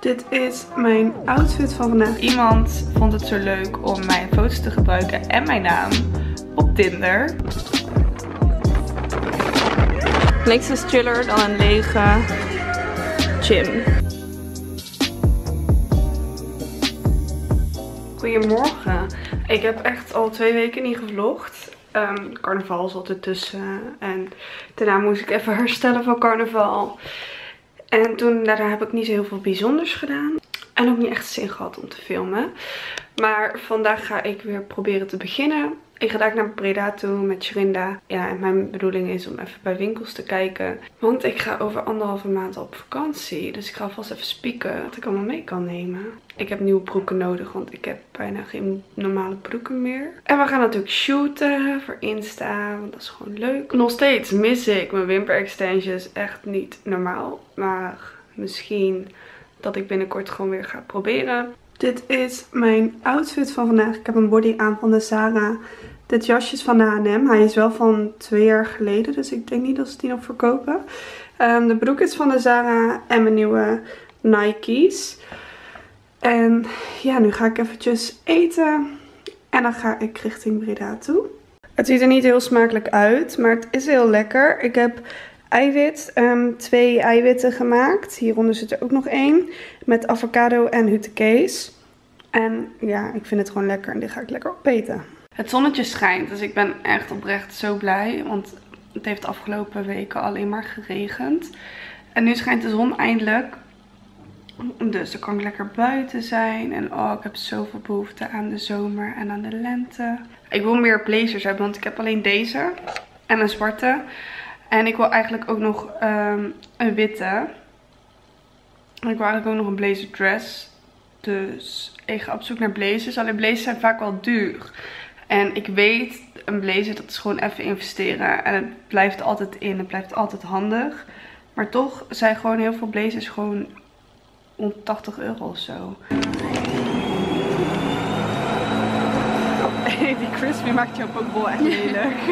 Dit is mijn outfit van vandaag. Iemand vond het zo leuk om mijn foto's te gebruiken en mijn naam op Tinder. Niks is chiller dan een lege gym. Goedemorgen. Ik heb echt al twee weken niet gevlogd. Um, carnaval zat ertussen. En daarna moest ik even herstellen van carnaval. En toen daarna heb ik niet zo heel veel bijzonders gedaan. En ook niet echt zin gehad om te filmen. Maar vandaag ga ik weer proberen te beginnen. Ik ga daar naar Breda toe met Shrinda. Ja, en mijn bedoeling is om even bij winkels te kijken. Want ik ga over anderhalve maand op vakantie. Dus ik ga alvast even spieken wat ik allemaal mee kan nemen. Ik heb nieuwe broeken nodig, want ik heb bijna geen normale broeken meer. En we gaan natuurlijk shooten voor Insta, want dat is gewoon leuk. Nog steeds mis ik mijn wimper extensions. Echt niet normaal. Maar misschien dat ik binnenkort gewoon weer ga proberen. Dit is mijn outfit van vandaag. Ik heb een body aan van de Zara. Dit jasje is van H&M. Hij is wel van twee jaar geleden. Dus ik denk niet dat ze die nog verkopen. Um, de broek is van de Zara. En mijn nieuwe Nike's. En ja, nu ga ik eventjes eten. En dan ga ik richting Breda toe. Het ziet er niet heel smakelijk uit. Maar het is heel lekker. Ik heb eiwit. Um, twee eiwitten gemaakt. Hieronder zit er ook nog één. Met avocado en hutekees. En ja, ik vind het gewoon lekker. En dit ga ik lekker opeten. Het zonnetje schijnt. Dus ik ben echt oprecht zo blij. Want het heeft de afgelopen weken alleen maar geregend. En nu schijnt de zon eindelijk. Dus dan kan ik lekker buiten zijn. En oh, ik heb zoveel behoefte aan de zomer en aan de lente. Ik wil meer blazers hebben, want ik heb alleen deze. En een zwarte. En ik wil eigenlijk ook nog um, een witte. En ik wil eigenlijk ook nog een blazer dress. Dus ik ga op zoek naar blazers. Alleen blazers zijn vaak wel duur. En ik weet, een blazer dat is gewoon even investeren. En het blijft altijd in. Het blijft altijd handig. Maar toch zijn gewoon heel veel blazers gewoon 180 euro of zo. Hey, die crispy maakt jouw pokeball echt lelijk.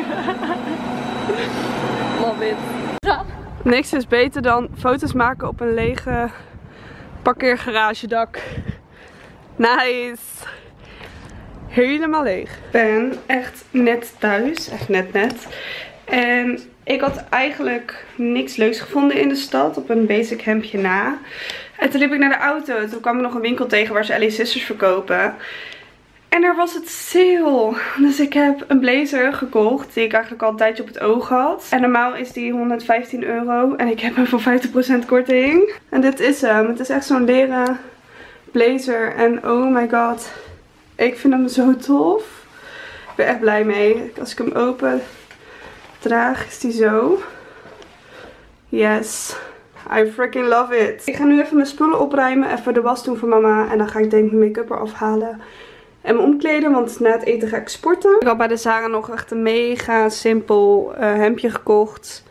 Love it. Niks is beter dan foto's maken op een lege parkeergaragedak. Nice. Helemaal leeg. Ik ben echt net thuis. Echt net net. En ik had eigenlijk niks leuks gevonden in de stad. Op een basic hemdje na. En toen liep ik naar de auto. Toen kwam er nog een winkel tegen waar ze Ellie Sisters verkopen. En daar was het sale. Dus ik heb een blazer gekocht. Die ik eigenlijk al een tijdje op het oog had. En normaal is die 115 euro. En ik heb hem voor 50% korting. En dit is hem. Het is echt zo'n leren blazer. En oh my god. Ik vind hem zo tof. Ik ben echt blij mee. Als ik hem open draag is die zo. Yes. I freaking love it. Ik ga nu even mijn spullen opruimen. Even de was doen voor mama. En dan ga ik denk mijn make-up eraf halen. En me omkleden, want na het eten ga ik sporten. Ik had bij de Zara nog echt een mega simpel uh, hemdje gekocht.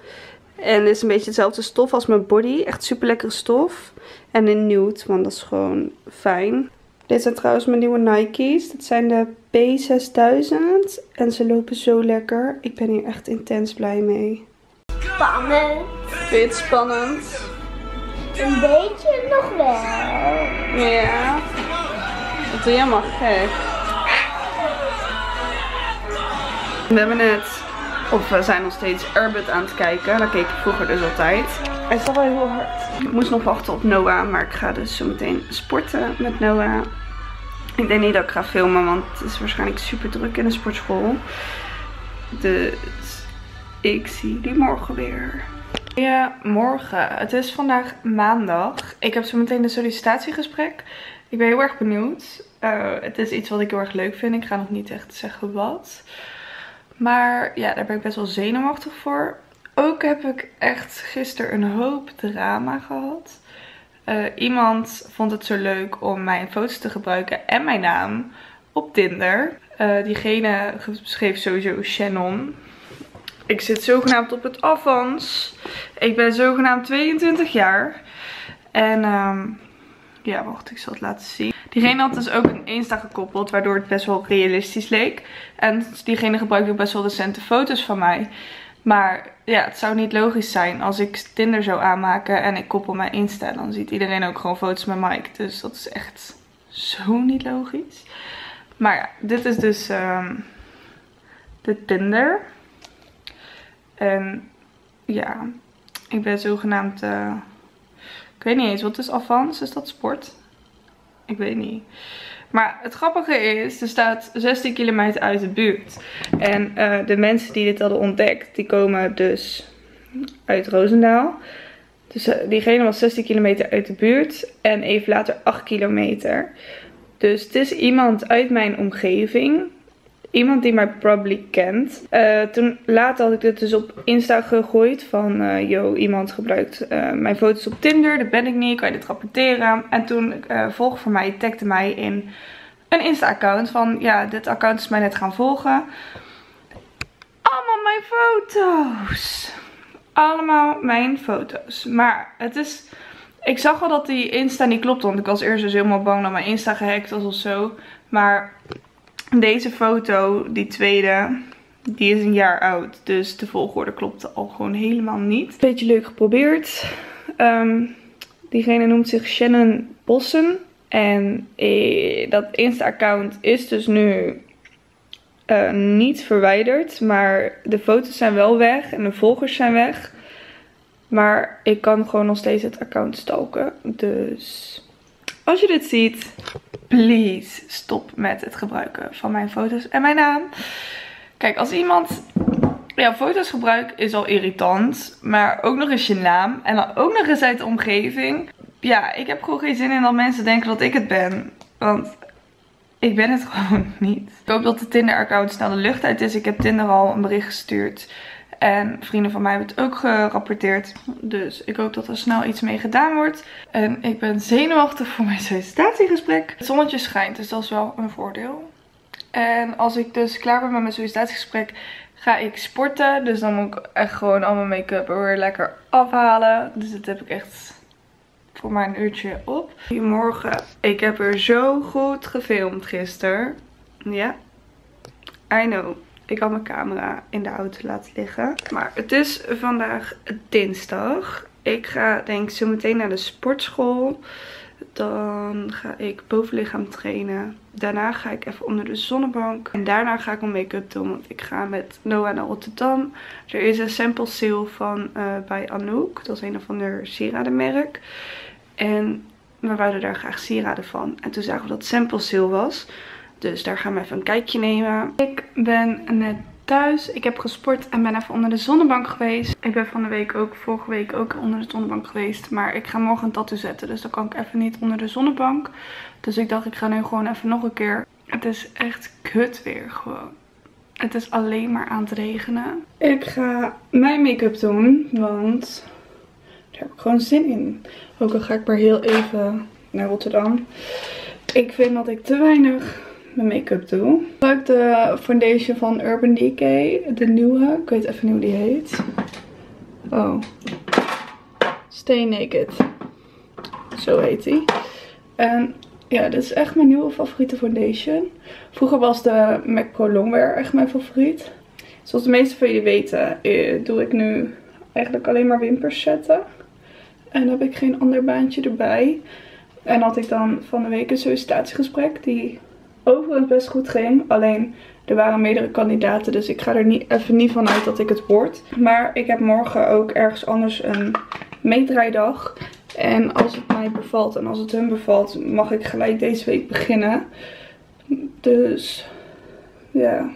En dit is een beetje hetzelfde stof als mijn body. Echt super lekkere stof. En in nude, want dat is gewoon fijn. Dit zijn trouwens mijn nieuwe Nike's. Dit zijn de P6000. En ze lopen zo lekker. Ik ben hier echt intens blij mee. Spannend. Vind je het spannend? Een beetje nog wel. Ja. Wat doe je helemaal gek? We hebben net, of we zijn nog steeds Airbud aan het kijken. Daar keek ik vroeger dus altijd. Hij is al wel heel hard. Ik moest nog wachten op Noah, maar ik ga dus zo meteen sporten met Noah. Ik denk niet dat ik ga filmen, want het is waarschijnlijk super druk in de sportschool. Dus ik zie die morgen weer. Morgen. Het is vandaag maandag. Ik heb zo meteen een sollicitatiegesprek. Ik ben heel erg benieuwd. Uh, het is iets wat ik heel erg leuk vind. Ik ga nog niet echt zeggen wat. Maar ja, daar ben ik best wel zenuwachtig voor. Ook heb ik echt gisteren een hoop drama gehad. Uh, iemand vond het zo leuk om mijn foto's te gebruiken en mijn naam op Tinder. Uh, diegene schreef sowieso Shannon. Ik zit zogenaamd op het afans. Ik ben zogenaamd 22 jaar. En um, ja, wacht, ik zal het laten zien. Diegene had dus ook een Insta gekoppeld, waardoor het best wel realistisch leek. En diegene gebruikte ook best wel recente foto's van mij. Maar ja, het zou niet logisch zijn als ik Tinder zou aanmaken en ik koppel mijn Insta. Dan ziet iedereen ook gewoon foto's met Mike. Dus dat is echt zo niet logisch. Maar ja, dit is dus ehm, de Tinder. En ja, ik ben zogenaamd... Uh, ik weet niet eens, wat is Avans? Is dat sport? Ik weet niet. Maar het grappige is, er staat 16 kilometer uit de buurt. En uh, de mensen die dit hadden ontdekt, die komen dus uit Roosendaal. Dus uh, diegene was 16 kilometer uit de buurt en even later 8 kilometer. Dus het is iemand uit mijn omgeving. Iemand die mij probably kent. Uh, toen later had ik dit dus op Insta gegooid. Van, uh, yo, iemand gebruikt uh, mijn foto's op Tinder. Dat ben ik niet. Kan je dit rapporteren? En toen volg van mij tagde mij in een Insta-account. Van, ja, dit account is mij net gaan volgen. Allemaal mijn foto's. Allemaal mijn foto's. Maar het is... Ik zag al dat die Insta niet klopt. Want ik was eerst dus helemaal bang dat mijn Insta gehackt was of zo. Maar deze foto, die tweede, die is een jaar oud. Dus de volgorde klopte al gewoon helemaal niet. Beetje leuk geprobeerd. Um, diegene noemt zich Shannon Bossen. En eh, dat Insta-account is dus nu uh, niet verwijderd. Maar de foto's zijn wel weg en de volgers zijn weg. Maar ik kan gewoon nog steeds het account stalken. Dus als je dit ziet, please stop met het gebruiken van mijn foto's en mijn naam. Kijk, als iemand ja, foto's gebruikt is al irritant. Maar ook nog eens je naam. En dan ook nog eens uit de omgeving. Ja, ik heb gewoon geen zin in dat mensen denken dat ik het ben. Want ik ben het gewoon niet. Ik hoop dat de Tinder account snel de lucht uit is. Ik heb Tinder al een bericht gestuurd. En vrienden van mij hebben het ook gerapporteerd. Dus ik hoop dat er snel iets mee gedaan wordt. En ik ben zenuwachtig voor mijn sollicitatiegesprek. Het zonnetje schijnt, dus dat is wel een voordeel. En als ik dus klaar ben met mijn sollicitatiegesprek, ga ik sporten. Dus dan moet ik echt gewoon al mijn make-up weer lekker afhalen. Dus dat heb ik echt voor mij een uurtje op. Goedemorgen. Ik heb er zo goed gefilmd gisteren. Ja, I know. Ik had mijn camera in de auto laten liggen. Maar het is vandaag dinsdag. Ik ga denk ik zo meteen naar de sportschool. Dan ga ik bovenlichaam trainen. Daarna ga ik even onder de zonnebank. En daarna ga ik mijn make-up doen. Want ik ga met Noah naar Rotterdam. Er is een sample sale van uh, bij Anouk. Dat is een of ander sieradenmerk. En we wouden daar graag sieraden van. En toen zagen we dat sample sale was. Dus daar gaan we even een kijkje nemen. Ik ben net thuis. Ik heb gesport en ben even onder de zonnebank geweest. Ik ben van de week ook, vorige week ook onder de zonnebank geweest. Maar ik ga morgen een tattoo zetten. Dus dan kan ik even niet onder de zonnebank. Dus ik dacht ik ga nu gewoon even nog een keer. Het is echt kut weer gewoon. Het is alleen maar aan het regenen. Ik ga mijn make-up doen. Want daar heb ik gewoon zin in. Ook al ga ik maar heel even naar Rotterdam. Ik vind dat ik te weinig mijn make-up doe. Ik gebruik de foundation van Urban Decay. De nieuwe. Ik weet even niet hoe die heet. Oh. Stay Naked. Zo heet die. En ja, dit is echt mijn nieuwe favoriete foundation. Vroeger was de MAC Pro Longwear echt mijn favoriet. Zoals de meeste van jullie weten, eh, doe ik nu eigenlijk alleen maar wimpers zetten. En heb ik geen ander baantje erbij. En had ik dan van de week een sollicitatiegesprek die overigens best goed ging. Alleen er waren meerdere kandidaten, dus ik ga er niet, even niet van uit dat ik het word. Maar ik heb morgen ook ergens anders een meedraaidag. En als het mij bevalt en als het hun bevalt, mag ik gelijk deze week beginnen. Dus ja,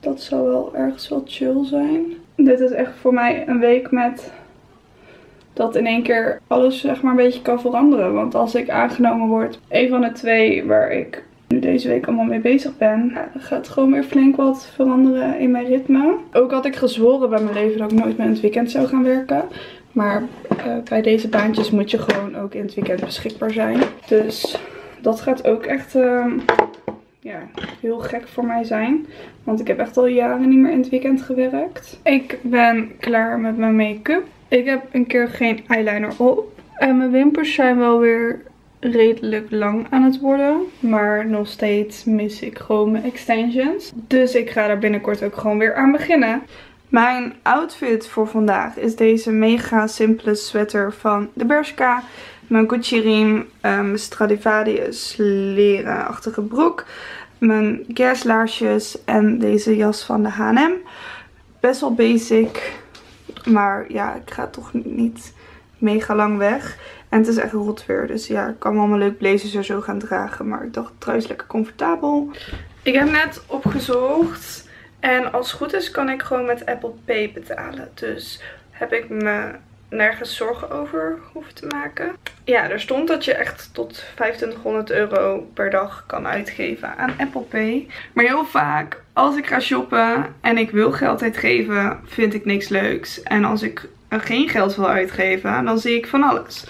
dat zal wel ergens wel chill zijn. Dit is echt voor mij een week met dat in één keer alles zeg maar een beetje kan veranderen. Want als ik aangenomen word, een van de twee waar ik nu deze week allemaal mee bezig ben, gaat gewoon weer flink wat veranderen in mijn ritme. Ook had ik gezworen bij mijn leven dat ik nooit meer in het weekend zou gaan werken. Maar uh, bij deze baantjes moet je gewoon ook in het weekend beschikbaar zijn. Dus dat gaat ook echt uh, ja, heel gek voor mij zijn. Want ik heb echt al jaren niet meer in het weekend gewerkt. Ik ben klaar met mijn make-up. Ik heb een keer geen eyeliner op. En mijn wimpers zijn wel weer redelijk lang aan het worden. Maar nog steeds mis ik gewoon mijn extensions. Dus ik ga daar binnenkort ook gewoon weer aan beginnen. Mijn outfit voor vandaag is deze mega simpele sweater van de Bershka. Mijn Gucci riem, mijn Stradivarius leren-achtige broek, mijn laarsjes en deze jas van de H&M. Best wel basic, maar ja, ik ga toch niet mega lang weg. En het is echt rot weer, dus ja, ik kan wel mijn leuk blazers er zo gaan dragen. Maar ik dacht trouwens lekker comfortabel. Ik heb net opgezocht en als het goed is kan ik gewoon met Apple Pay betalen. Dus heb ik me nergens zorgen over hoeven te maken. Ja, er stond dat je echt tot 2500 euro per dag kan uitgeven aan Apple Pay. Maar heel vaak als ik ga shoppen en ik wil geld uitgeven, vind ik niks leuks. En als ik geen geld wil uitgeven, dan zie ik van alles.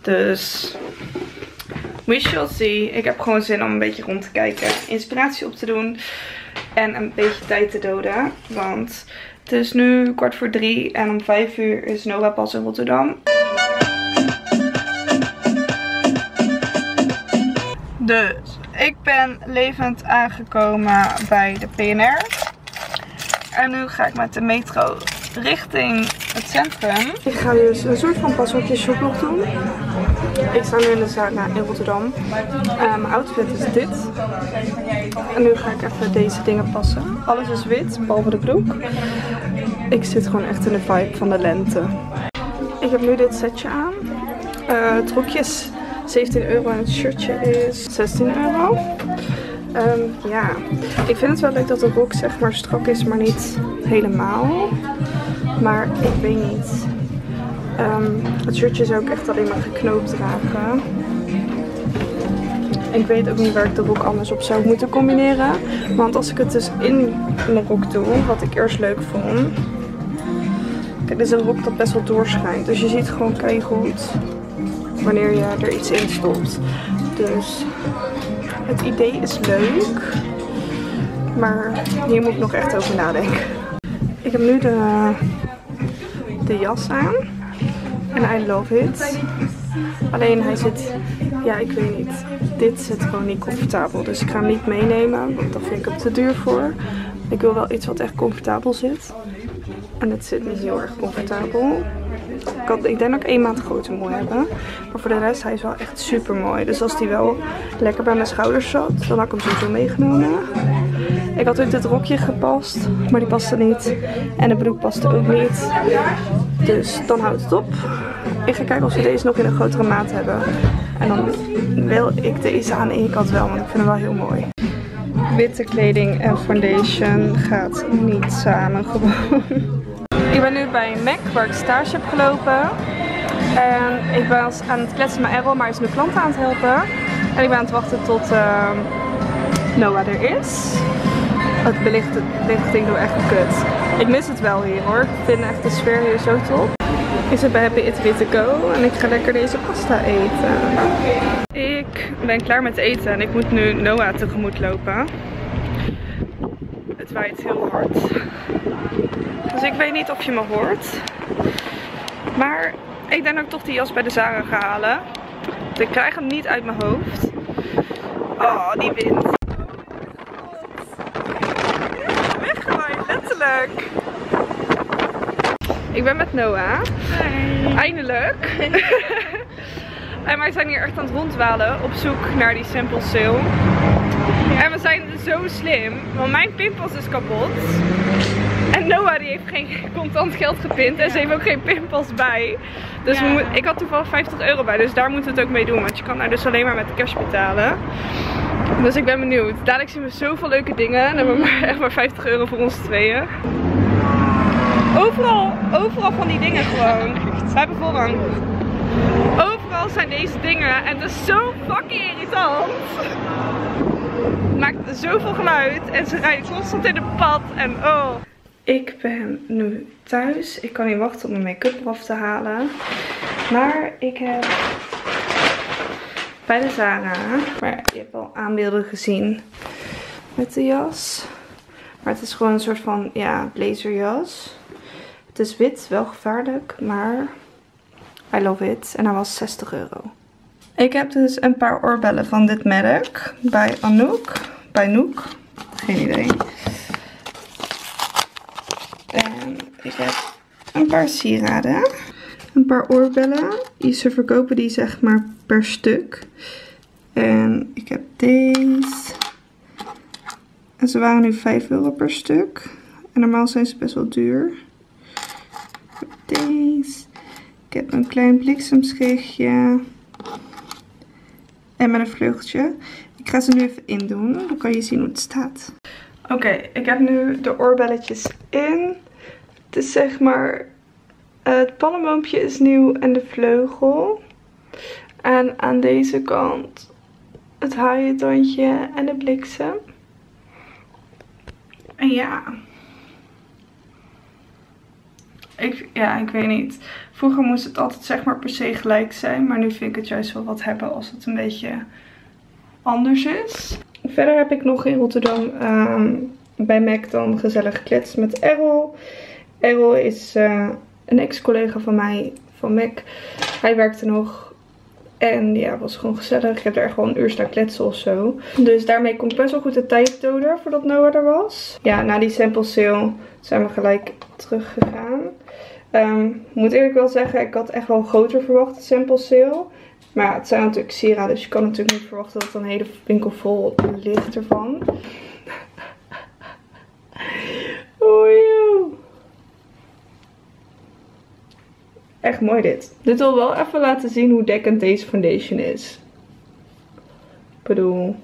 Dus we shall see. Ik heb gewoon zin om een beetje rond te kijken, inspiratie op te doen en een beetje tijd te doden. Want het is nu kwart voor drie en om vijf uur is Nova pas in Rotterdam. Dus ik ben levend aangekomen bij de PNR. En nu ga ik met de metro richting het centrum. Ik ga dus een soort van paswoordje shoplog doen. Ik sta nu in de Zara in Rotterdam. Uh, mijn outfit is dit. En nu ga ik even deze dingen passen. Alles is wit, behalve de broek. Ik zit gewoon echt in de vibe van de lente. Ik heb nu dit setje aan. Uh, het rokje is 17 euro en het shirtje is 16 euro. Um, ja, ik vind het wel leuk dat de rok zeg maar strak is, maar niet helemaal. Maar ik weet niet. Um, het shirtje zou ook echt alleen maar geknoopt dragen. Ik weet ook niet waar ik de rok anders op zou moeten combineren. Want als ik het dus in een rok doe, wat ik eerst leuk vond. Kijk, dit is een rok dat best wel doorschijnt. Dus je ziet gewoon goed wanneer je er iets in stopt. Dus het idee is leuk. Maar hier moet ik nog echt over nadenken. Ik heb nu de, de jas aan. En I love it. Alleen hij zit, ja ik weet niet, dit zit gewoon niet comfortabel. Dus ik ga hem niet meenemen, want daar vind ik hem te duur voor. Ik wil wel iets wat echt comfortabel zit. En het zit niet heel erg comfortabel. Ik, ik denk dat ik één maand groter moet hebben. Maar voor de rest, hij is wel echt super mooi. Dus als die wel lekker bij mijn schouders zat, dan had ik hem sowieso meegenomen. Ik had ook dit rokje gepast, maar die paste niet. En de broek paste ook niet. Dus dan houdt het op. Ik ga kijken of we deze nog in een grotere maat hebben. En dan wil ik deze aan één kant wel, want ik vind hem wel heel mooi. Witte kleding en foundation gaat niet samen gewoon. Ik ben nu bij Mac, waar ik stage heb gelopen. En ik was aan het kletsen met Errol, maar hij is nu klanten aan het helpen. En ik ben aan het wachten tot uh, Noah er is. Het belichting doet echt kut. Ik mis het wel hier hoor. Ik vind echt de sfeer hier zo top. Ik zit bij Happy Italy to go en ik ga lekker deze pasta eten. Ik ben klaar met eten en ik moet nu Noah tegemoet lopen. Het waait heel hard. Dus ik weet niet of je me hoort. Maar ik denk dat ik toch die jas bij de Zara ga halen. ik krijg hem niet uit mijn hoofd. Oh, die wind. Ik ben met Noah. Hi. Eindelijk. en wij zijn hier echt aan het rondwalen op zoek naar die sample sale. En we zijn zo slim, want mijn pinpas is kapot. En Noah die heeft geen contant geld gepint en ze heeft ook geen pinpas bij. Dus we ik had toevallig 50 euro bij, dus daar moeten we het ook mee doen. Want je kan daar dus alleen maar met cash betalen. Dus ik ben benieuwd. Dadelijk zien we zoveel leuke dingen. En dan hebben we maar echt maar 50 euro voor ons tweeën. Overal, overal van die dingen gewoon. We hebben voorrang. Overal zijn deze dingen en dat is zo fucking irritant. Het maakt zoveel geluid en ze rijden constant in het pad en oh. Ik ben nu thuis. Ik kan niet wachten om mijn make-up eraf te halen. Maar ik heb bij de Zara, maar je hebt al aanbeelden gezien met de jas. Maar het is gewoon een soort van, ja, blazerjas. Het is wit, wel gevaarlijk, maar I love it. En hij was 60 euro. Ik heb dus een paar oorbellen van dit merk bij Anouk. Bij Nook. Geen idee. En ik heb een paar sieraden. Een paar oorbellen. Ze verkopen die zeg maar per stuk. En ik heb deze. En ze waren nu 5 euro per stuk. En normaal zijn ze best wel duur. Ik heb deze. Ik heb een klein bliksemschichtje. En met een vleugeltje. Ik ga ze nu even indoen. Dan kan je zien hoe het staat. Oké, ik heb nu de oorbelletjes in. Het is zeg maar... Het pannenboompje is nieuw en de vleugel. En aan deze kant het haaientandje en de bliksem. En ja. Ik, ja, ik weet niet. Vroeger moest het altijd zeg maar per se gelijk zijn. Maar nu vind ik het juist wel wat hebben als het een beetje anders is. Verder heb ik nog in Rotterdam ehm, bij Mac dan gezellig gekletst met Errol. Errol is uh, een ex-collega van mij van Mac. Hij werkte nog en ja, was gewoon gezellig. Ik heb er gewoon een uur staan kletsen of zo. Dus daarmee kon ik best wel goed de tijd doden voordat Noah er was. Ja, na die sample sale zijn we gelijk teruggegaan. Um, ik moet eerlijk wel zeggen, ik had echt wel groter verwacht, de sample sale. Maar ja, het zijn natuurlijk sieraden, dus je kan natuurlijk niet verwachten dat een hele winkel vol ligt ervan. Echt mooi dit. Dit wil wel even laten zien hoe dekkend deze foundation is. Ik bedoel,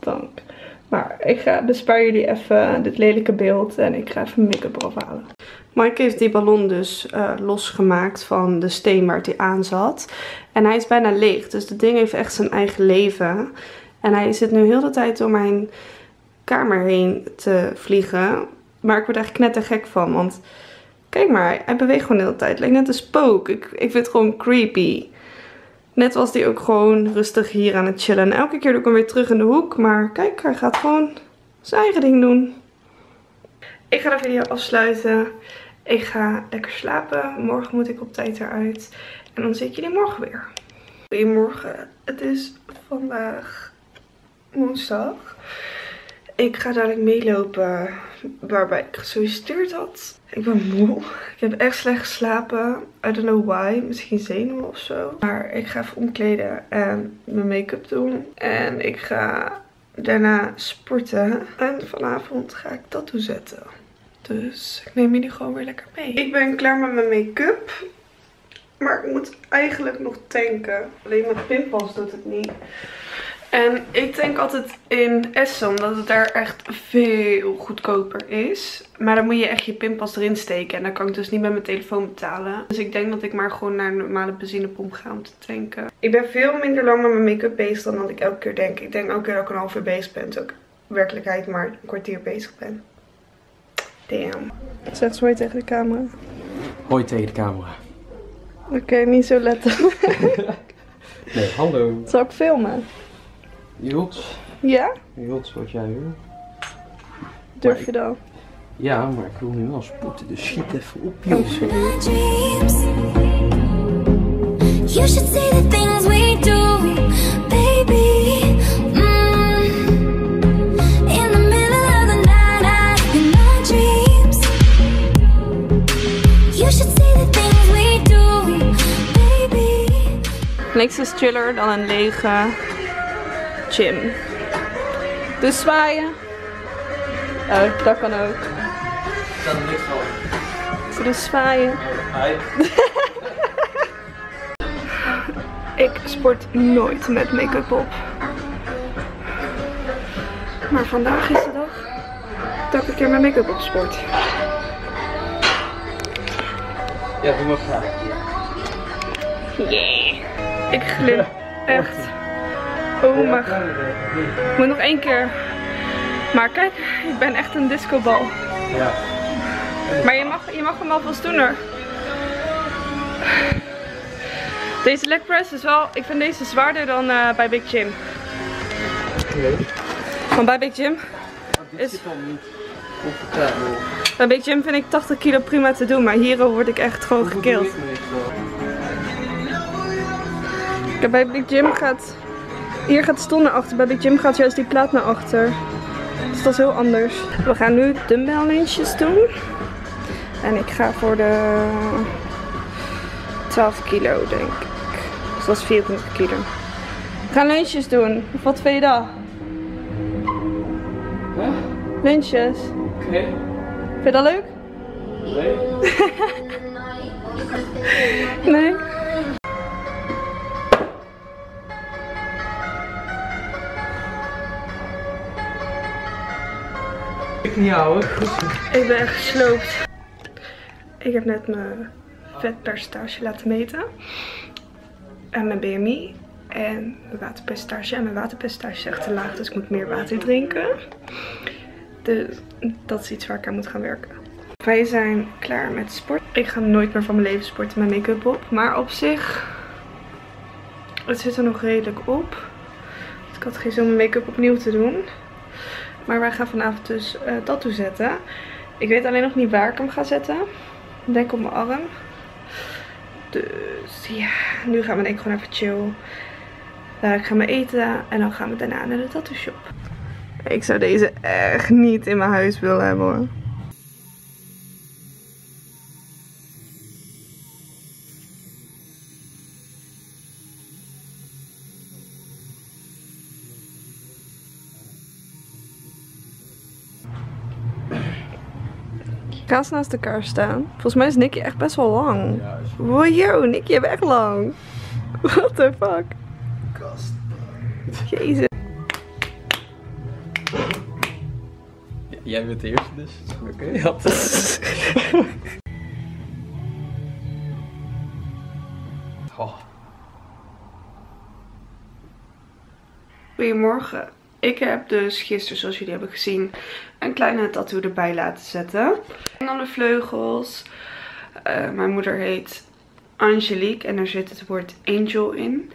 dank. Maar ik ga bespaar jullie even dit lelijke beeld en ik ga even make-up eraf halen. Mike heeft die ballon dus uh, losgemaakt van de steen waar hij aan zat. En hij is bijna leeg, dus het ding heeft echt zijn eigen leven. En hij zit nu heel de tijd door mijn kamer heen te vliegen. Maar ik word echt knettergek van, want Kijk maar, hij beweegt gewoon de hele tijd. Lijkt net een spook. Ik, ik vind het gewoon creepy. Net was hij ook gewoon rustig hier aan het chillen. En elke keer doe ik hem weer terug in de hoek. Maar kijk, hij gaat gewoon zijn eigen ding doen. Ik ga de video afsluiten. Ik ga lekker slapen. Morgen moet ik op tijd eruit. En dan zie ik jullie morgen weer. Goedemorgen. Het is vandaag woensdag. Ik ga dadelijk meelopen waarbij ik gesolliciteerd had. Ik ben moe. Ik heb echt slecht geslapen. I don't know why. Misschien zenuwen of zo. Maar ik ga even omkleden en mijn make-up doen. En ik ga daarna sporten. En vanavond ga ik tattoo zetten. Dus ik neem jullie gewoon weer lekker mee. Ik ben klaar met mijn make-up. Maar ik moet eigenlijk nog tanken. Alleen mijn pinpas doet het niet. En ik denk altijd in Essen, omdat het daar echt veel goedkoper is. Maar dan moet je echt je pinpas erin steken. En dan kan ik dus niet met mijn telefoon betalen. Dus ik denk dat ik maar gewoon naar een normale benzinepomp ga om te tanken. Ik ben veel minder lang met mijn make-up bezig dan dat ik elke keer denk. Ik denk elke keer dat ik een half uur bezig ben. Terwijl ik werkelijkheid maar een kwartier bezig ben. Damn. Zeg eens hoi tegen de camera. Hoi tegen de camera. Oké, niet zo letten. nee, hallo. Zal ik filmen? Jots. Ja? Jots, wat jij wil. Durf je dan? Ja, maar ik wil nu wel spoeten, dus schiet even op, joh. sorry. You should see the things we do, baby. In the middle of the night, in my dreams. You should see the things we do, baby. Niks is chiller dan een lege gym. Dus zwaaien. Oh, dat kan ook. Dat ligt wel. De zwaaien. Ik sport nooit met make-up op. Maar vandaag is de dag dat ik een keer met make-up op sport. Ja, doe maar graag. Yeah. Ik glim echt. Oh mijn god. Ik moet nog één keer. Maar kijk, ik ben echt een discobal. Ja. Maar je mag, je mag hem alvast doen hoor. Deze leg press is wel, ik vind deze zwaarder dan eh, bij Big Jim. Want bij Big Jim, Is- zit niet comfortabel. bij Big Jim vind ik 80 kilo prima te doen, maar hier word ik echt gewoon gekild. Kijk, bij Big Jim gaat, hier gaat de stoel naar achter, bij Big Jim gaat juist die plaat naar achter. Dus dat is heel anders. We gaan nu dumbbell doen. En ik ga voor de 12 kilo, denk ik. Dus dat is 24 kilo. We gaan doen. Wat vind je dat? Lunches. Oké. Vind je dat leuk? Nee. Nee? Ik niet houden. Ik ben echt gesloopt. Ik heb net mijn vetpercentage laten meten. En mijn BMI. En mijn waterpercentage. En mijn waterpercentage is echt te laag, dus ik moet meer water drinken. Dus dat is iets waar ik aan moet gaan werken. Wij zijn klaar met sport. Ik ga nooit meer van mijn leven sporten met make-up op. Maar op zich, het zit er nog redelijk op. Ik had geen zin om make-up opnieuw te doen. Maar wij gaan vanavond dus eh tattoo zetten. Ik weet alleen nog niet waar ik hem ga zetten. Ik denk op mijn arm. Dus ja, nu gaan we denk ik gewoon even chill. Uh, ik ga me eten en dan gaan we daarna naar de tattoo shop. Ik zou deze echt niet in mijn huis willen hebben hoor. Ga eens naast elkaar staan. Volgens mij is Nicky echt best wel lang. Ja, is Wow, Nicky, je bent echt lang. What the fuck? kast. Jezus. Jij bent de eerste dus. Oké, ja. Oh. Goedemorgen. Ik heb dus gisteren, zoals jullie hebben gezien, een kleine tattoo erbij laten zetten. En dan de vleugels. Eh, mijn moeder heet Angelique en daar zit het woord angel in.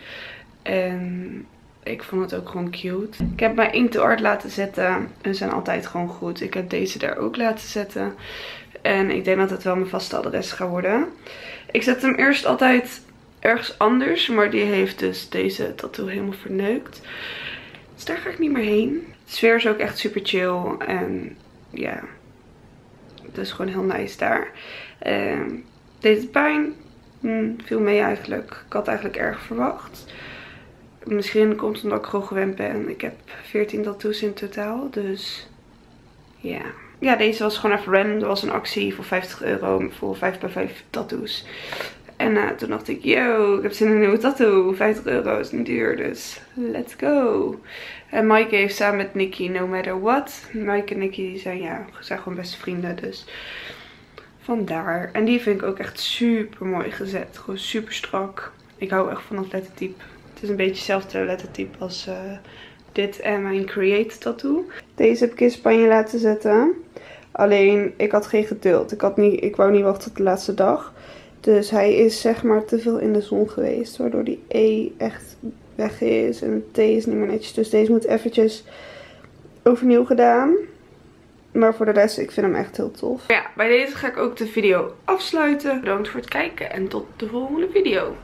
En ik vond het ook gewoon cute. Ik heb mijn Ink to Art laten zetten. Ze zijn altijd gewoon goed. Ik heb deze daar ook laten zetten. En ik denk dat het wel mijn vaste adres gaat worden. Ik zet hem eerst altijd ergens anders. Maar die heeft dus deze tattoo helemaal verneukt. Dus daar ga ik niet meer heen. De sfeer is ook echt super chill. En ja, het is gewoon heel nice daar. Ehm deed het pijn? Hm, viel mee eigenlijk. Ik had eigenlijk erg verwacht. Misschien komt het omdat ik gewoon gewend ben. Ik heb 14 tattoos in totaal. Dus ja. Ja, deze was gewoon even random. Er was een actie voor 50 euro voor 5 bij 5 tattoos. En eh, toen dacht ik, yo, ik heb zin in een nieuwe tattoo. 50 euro is niet duur, dus let's go. En Mike heeft samen met Nicky No Matter What. Mike en Nicky die zijn, ja, zijn gewoon beste vrienden, dus vandaar. En die vind ik ook echt super mooi gezet. Gewoon super strak. Ik hou echt van dat lettertype. Het is een beetje hetzelfde lettertype als eh, dit en mijn Create tattoo. Deze heb ik in Spanje laten zetten. Alleen, ik had geen geduld. Ik, had niet, ik wou niet wachten tot de laatste dag. Dus hij is zeg maar te veel in de zon geweest. Waardoor die E echt weg is. En de T is niet meer netjes. Dus deze moet eventjes overnieuw gedaan. Maar voor de rest, ik vind hem echt heel tof. Ja, bij deze ga ik ook de video afsluiten. Bedankt voor het kijken en tot de volgende video.